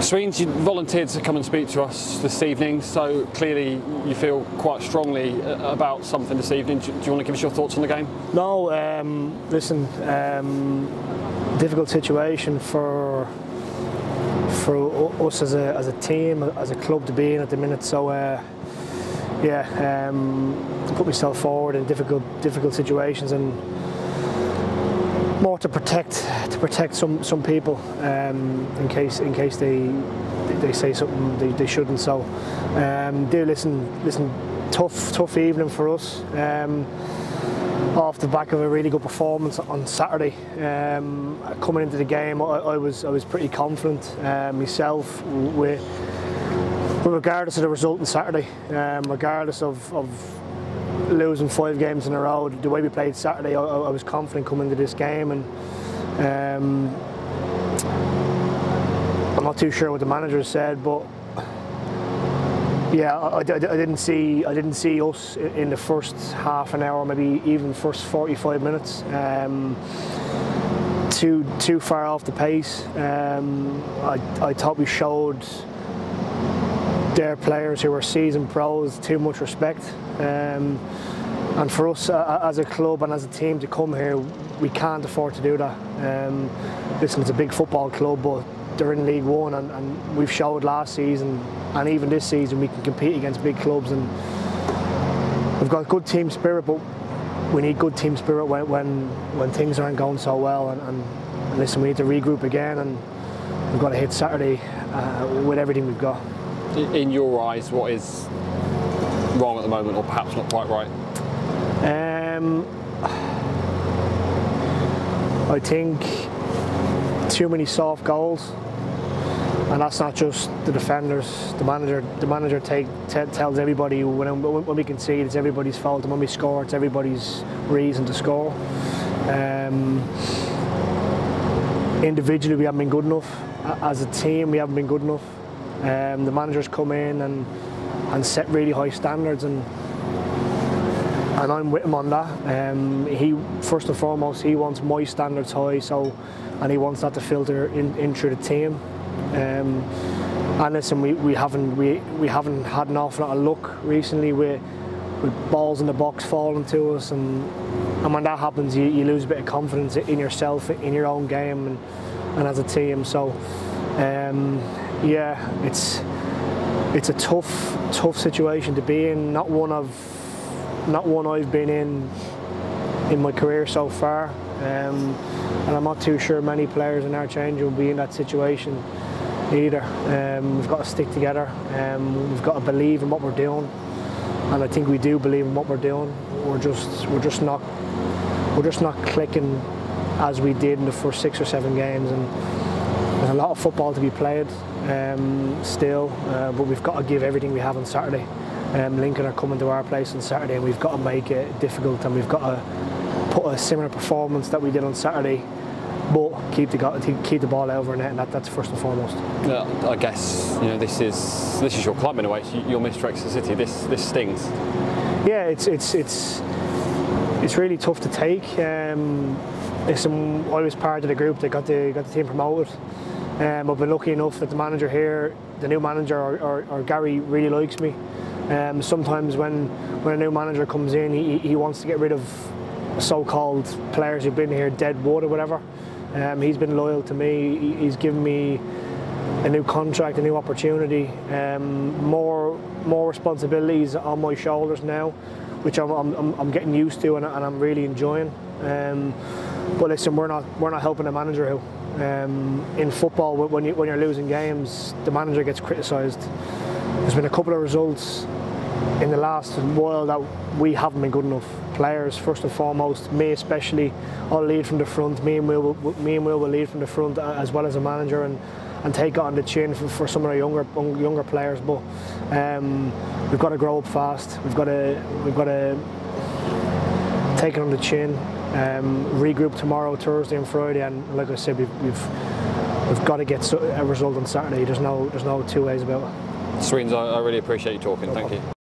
Sweens, you volunteered to come and speak to us this evening, so clearly you feel quite strongly uh, about something this evening. Do, you want to give us your thoughts on the game? No, um, listen, um, difficult situation for for us as a, as a team, as a club to be in at the minute. So, uh, yeah, um, put myself forward in difficult difficult situations and more to protect to protect some some people um, in case in case they they say something they, they shouldn't. So um, do listen listen tough tough evening for us. Um, off the back of a really good performance on Saturday, um, coming into the game, I, I, was I was pretty confident uh, myself with, regardless of the result on Saturday, um, regardless of, of losing five games in a row, the way we played Saturday, I, I was confident coming into this game, and um, I'm not too sure what the manager said, but yeah, I, I, I, didn't see I didn't see us in the first half an hour, maybe even first 45 minutes. Um, too too far off the pace. Um, I, I thought we showed their players who are seasoned pros too much respect. Um, and for us uh, as a club and as a team to come here, we can't afford to do that. Um, listen, it's a big football club, but they're in League One, and, and, we've showed last season and even this season we can compete against big clubs, and we've got good team spirit, but we need good team spirit when when, when things aren't going so well. And, and, listen, we need to regroup again, and we've got to hit Saturday uh, with everything we've got. In your eyes, what is wrong at the moment, or perhaps not quite right? Um, I think too many soft goals, and that's not just the defenders. The manager, the manager take, tells everybody when, when we concede, it's everybody's fault, and when we score, it's everybody's reason to score. Um, individually, we haven't been good enough. As a team, we haven't been good enough. Um, the managers come in and and set really high standards and and I'm with him on that. Um, he first and foremost he wants my standards high, so and he wants that to filter in, in through the team. Um, and listen, we, we haven't we, we haven't had an awful lot of luck recently with with balls in the box falling to us, and and when that happens, you, you lose a bit of confidence in yourself, in your own game, and and as a team. So, um, yeah, it's it's a tough tough situation to be in. Not one of not one I've been in in my career so far. Um, and I'm not too sure many players in our change will be in that situation either. Um, we've got to stick together. Um, we've got to believe in what we're doing, and I think we do believe in what we're doing. We're just we're just not we're just not clicking as we did in the first six or seven games, and lot of football to be played um, still, uh, but we've got to give everything we have on Saturday. Um, Lincoln are coming to our place on Saturday, and we've got to make it difficult, and we've got to put a similar performance that we did on Saturday, but keep the keep the ball over net, and that, that's first and foremost. Yeah, I guess you know this is this is your club in a way. It's your Mr Exeter City. This this stings. Yeah, it's it's it's it's really tough to take. Um, listen, I was part of the group that got the got the team promoted. Um, I've been lucky enough that the manager here, the new manager, or, or, or Gary, really likes me. Um, sometimes when when a new manager comes in, he, he wants to get rid of so-called players who've been here dead wood or whatever. Um, he's been loyal to me. He's given me a new contract, a new opportunity, um, more more responsibilities on my shoulders now, which I'm, I'm, I'm getting used to and, and I'm really enjoying. Um, but listen, we're not we're not helping a manager who. Um, in football, when you when you're losing games, the manager gets criticised. There's been a couple of results in the last while that we haven't been good enough. Players, first and foremost, me especially, I'll lead from the front. Me and Will, will, me and Will will lead from the front as well as a manager and, and take it on the chin for, for some of the younger younger players. But um, we've got to grow up fast. We've got to we've got to take it on the chin. Um, regroup tomorrow, Thursday and Friday, and like I said, we've, we've we've got to get a result on Saturday. There's no there's no two ways about it. Sweens, I, I really appreciate you talking. No Thank problem. you.